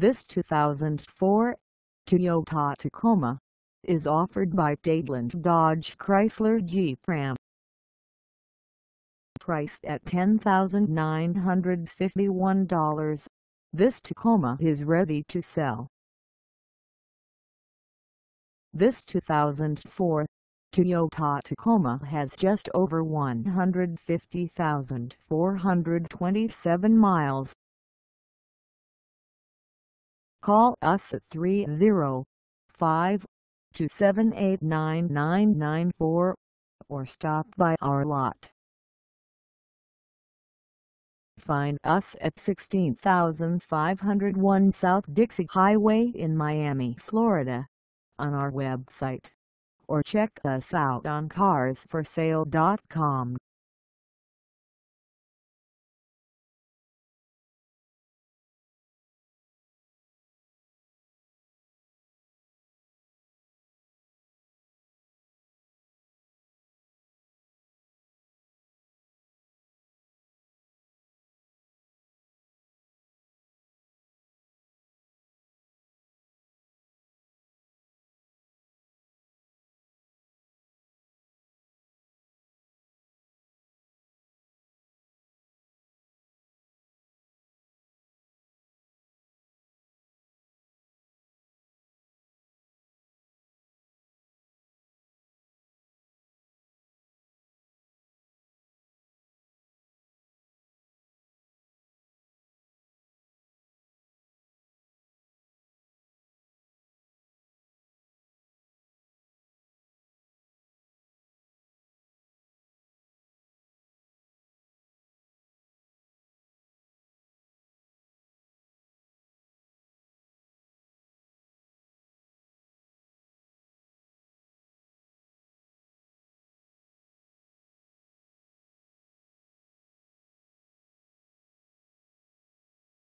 This 2004 Toyota Tacoma is offered by Dadeland Dodge Chrysler Jeep Ram. Priced at $10,951, this Tacoma is ready to sell. This 2004 Toyota Tacoma has just over 150,427 miles. Call us at 305-278-9994 or stop by our lot. Find us at 16501 South Dixie Highway in Miami, Florida on our website or check us out on carsforsale.com.